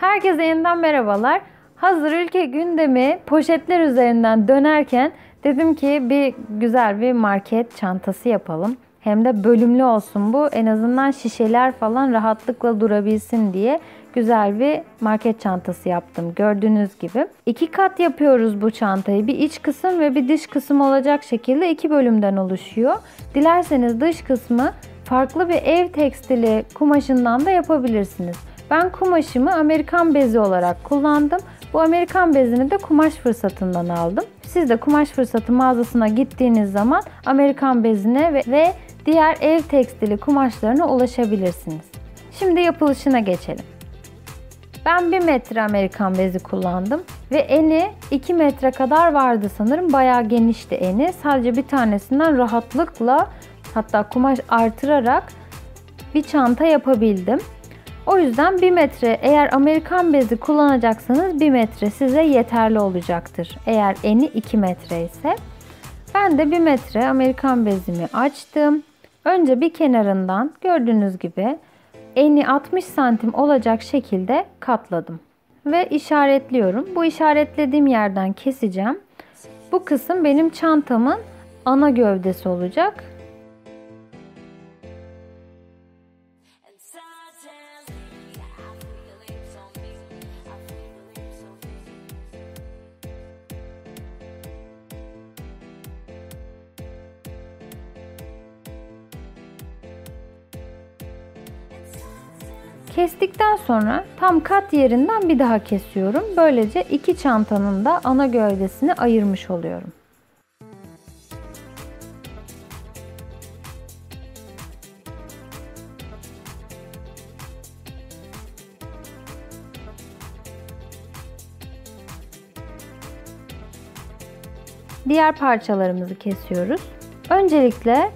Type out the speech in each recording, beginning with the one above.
Herkese yeniden merhabalar. Hazır ülke gündemi poşetler üzerinden dönerken dedim ki bir güzel bir market çantası yapalım. Hem de bölümlü olsun bu. En azından şişeler falan rahatlıkla durabilsin diye güzel bir market çantası yaptım. Gördüğünüz gibi. iki kat yapıyoruz bu çantayı. Bir iç kısım ve bir dış kısım olacak şekilde iki bölümden oluşuyor. Dilerseniz dış kısmı farklı bir ev tekstili kumaşından da yapabilirsiniz. Ben kumaşımı Amerikan bezi olarak kullandım. Bu Amerikan bezini de kumaş fırsatından aldım. Siz de kumaş fırsatı mağazasına gittiğiniz zaman Amerikan bezine ve, diğer ev tekstili kumaşlarına ulaşabilirsiniz. Şimdi yapılışına geçelim. Ben 1 metre Amerikan bezi kullandım ve eni 2 metre kadar vardı sanırım. Bayağı genişti eni. Sadece bir tanesinden rahatlıkla hatta kumaş artırarak bir çanta yapabildim. O yüzden 1 metre eğer Amerikan bezi kullanacaksanız 1 metre size yeterli olacaktır. Eğer eni 2 metre ise. Ben de 1 metre Amerikan bezimi açtım. Önce bir kenarından gördüğünüz gibi eni 60 santim olacak şekilde katladım. Ve işaretliyorum. Bu işaretlediğim yerden keseceğim. Bu kısım benim çantamın ana gövdesi olacak. Kestikten sonra tam kat yerinden bir daha kesiyorum. Böylece iki çantanın da ana gövdesini ayırmış oluyorum. Diğer parçalarımızı kesiyoruz. Öncelikle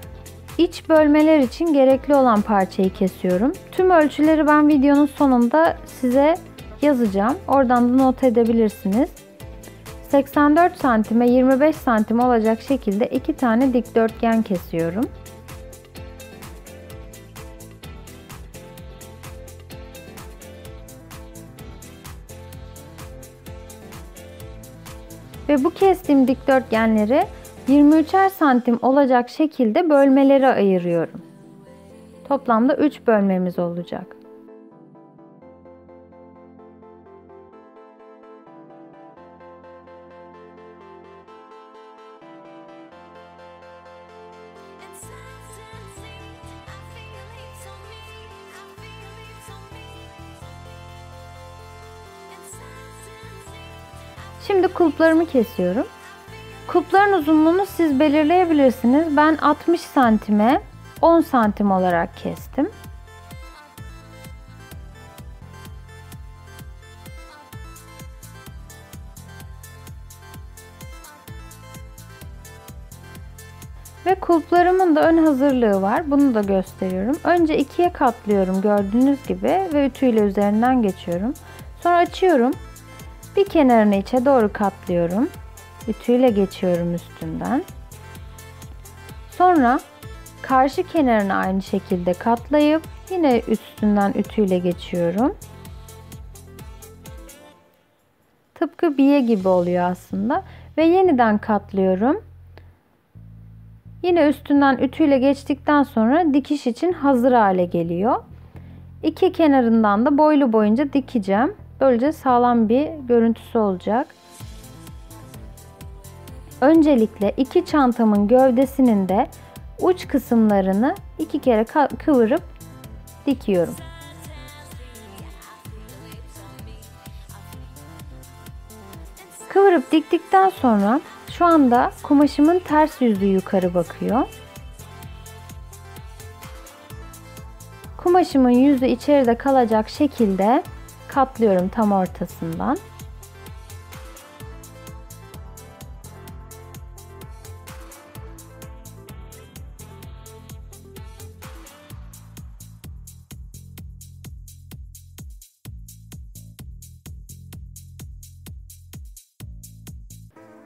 İç bölmeler için gerekli olan parçayı kesiyorum. Tüm ölçüleri ben videonun sonunda size yazacağım. Oradan da not edebilirsiniz. 84 santime 25 santim olacak şekilde iki tane dikdörtgen kesiyorum. Ve bu kestiğim dikdörtgenleri 23'er santim olacak şekilde bölmelere ayırıyorum. Toplamda 3 bölmemiz olacak. Şimdi kulplarımı kesiyorum. Kupların uzunluğunu siz belirleyebilirsiniz. Ben 60 santime 10 santim olarak kestim. Ve kulplarımın da ön hazırlığı var. Bunu da gösteriyorum. Önce ikiye katlıyorum gördüğünüz gibi ve ütüyle üzerinden geçiyorum. Sonra açıyorum. Bir kenarını içe doğru katlıyorum ütüyle geçiyorum üstünden. Sonra karşı kenarını aynı şekilde katlayıp yine üstünden ütüyle geçiyorum. Tıpkı biye gibi oluyor aslında ve yeniden katlıyorum. Yine üstünden ütüyle geçtikten sonra dikiş için hazır hale geliyor. İki kenarından da boylu boyunca dikeceğim. Böylece sağlam bir görüntüsü olacak. Öncelikle iki çantamın gövdesinin de uç kısımlarını iki kere kıvırıp dikiyorum. Kıvırıp diktikten sonra şu anda kumaşımın ters yüzü yukarı bakıyor. Kumaşımın yüzü içeride kalacak şekilde katlıyorum tam ortasından.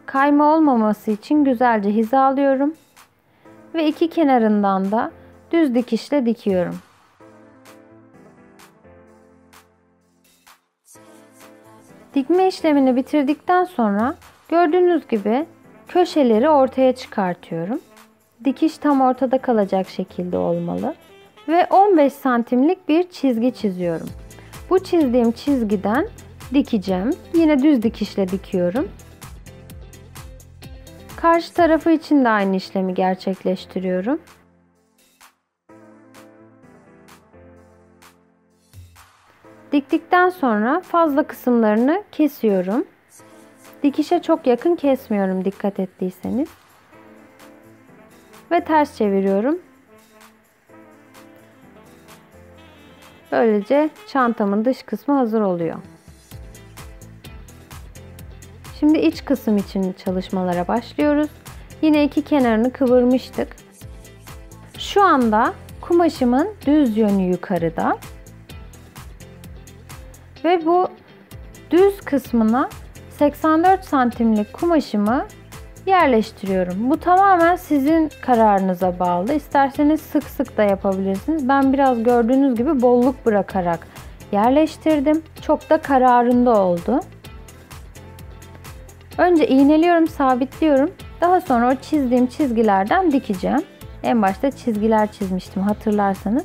Kayma olmaması için güzelce hizalıyorum. Ve iki kenarından da düz dikişle dikiyorum. Dikme işlemini bitirdikten sonra gördüğünüz gibi köşeleri ortaya çıkartıyorum. Dikiş tam ortada kalacak şekilde olmalı. Ve 15 santimlik bir çizgi çiziyorum. Bu çizdiğim çizgiden dikeceğim. Yine düz dikişle dikiyorum. Karşı tarafı için de aynı işlemi gerçekleştiriyorum. Diktikten sonra fazla kısımlarını kesiyorum. Dikişe çok yakın kesmiyorum dikkat ettiyseniz. Ve ters çeviriyorum. Böylece çantamın dış kısmı hazır oluyor. Şimdi iç kısım için çalışmalara başlıyoruz. Yine iki kenarını kıvırmıştık. Şu anda kumaşımın düz yönü yukarıda. Ve bu düz kısmına 84 santimlik kumaşımı yerleştiriyorum. Bu tamamen sizin kararınıza bağlı. İsterseniz sık sık da yapabilirsiniz. Ben biraz gördüğünüz gibi bolluk bırakarak yerleştirdim. Çok da kararında oldu. Önce iğneliyorum, sabitliyorum. Daha sonra o çizdiğim çizgilerden dikeceğim. En başta çizgiler çizmiştim hatırlarsanız.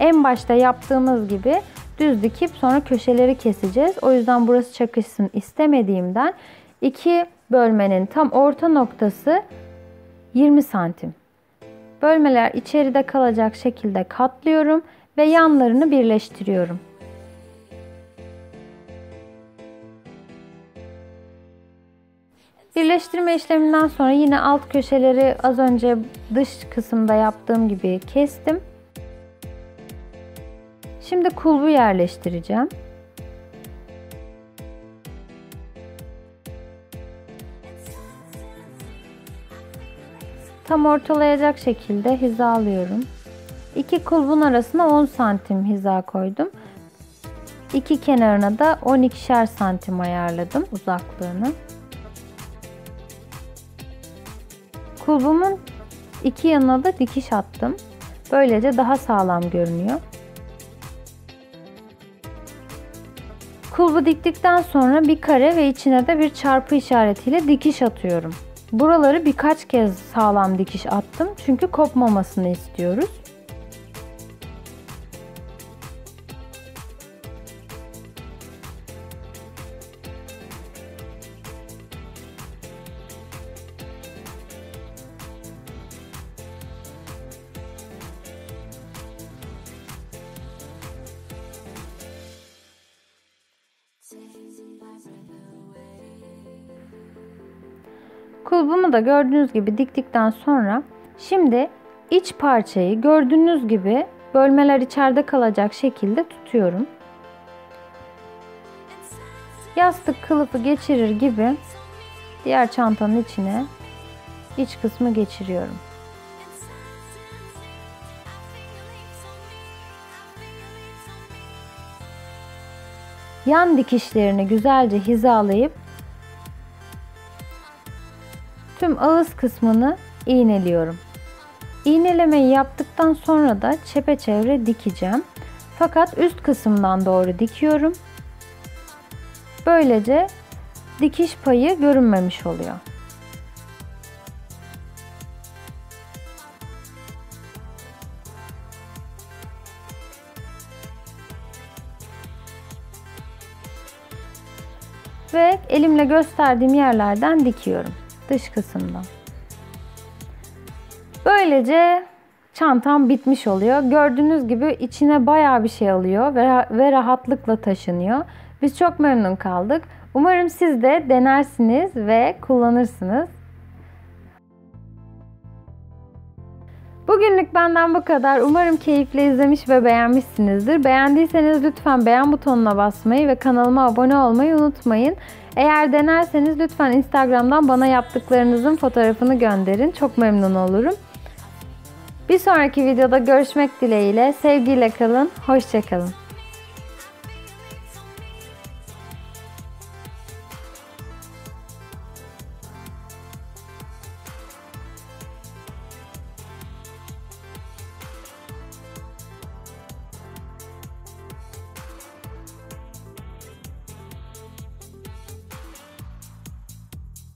En başta yaptığımız gibi düz dikip sonra köşeleri keseceğiz. O yüzden burası çakışsın istemediğimden iki bölmenin tam orta noktası 20 santim. Bölmeler içeride kalacak şekilde katlıyorum ve yanlarını birleştiriyorum. Birleştirme işleminden sonra yine alt köşeleri az önce dış kısımda yaptığım gibi kestim. Şimdi kulbu yerleştireceğim. Tam ortalayacak şekilde hizalıyorum. İki kulbun arasına 10 santim hiza koydum. İki kenarına da 12'şer santim ayarladım uzaklığını. Kulbumun iki yanına da dikiş attım. Böylece daha sağlam görünüyor. Kulbu diktikten sonra bir kare ve içine de bir çarpı işaretiyle dikiş atıyorum. Buraları birkaç kez sağlam dikiş attım çünkü kopmamasını istiyoruz. Kulbumu da gördüğünüz gibi diktikten sonra şimdi iç parçayı gördüğünüz gibi bölmeler içeride kalacak şekilde tutuyorum. Yastık kılıfı geçirir gibi diğer çantanın içine iç kısmı geçiriyorum. Yan dikişlerini güzelce hizalayıp tüm ağız kısmını iğneliyorum. İğnelemeyi yaptıktan sonra da çepeçevre dikeceğim. Fakat üst kısımdan doğru dikiyorum. Böylece dikiş payı görünmemiş oluyor. Ve elimle gösterdiğim yerlerden dikiyorum dış kısımdan. Böylece çantam bitmiş oluyor. Gördüğünüz gibi içine baya bir şey alıyor ve, rahatlıkla taşınıyor. Biz çok memnun kaldık. Umarım siz de denersiniz ve kullanırsınız. Bugünlük benden bu kadar. Umarım keyifle izlemiş ve beğenmişsinizdir. Beğendiyseniz lütfen beğen butonuna basmayı ve kanalıma abone olmayı unutmayın. Eğer denerseniz lütfen Instagram'dan bana yaptıklarınızın fotoğrafını gönderin. Çok memnun olurum. Bir sonraki videoda görüşmek dileğiyle. Sevgiyle kalın. Hoşçakalın.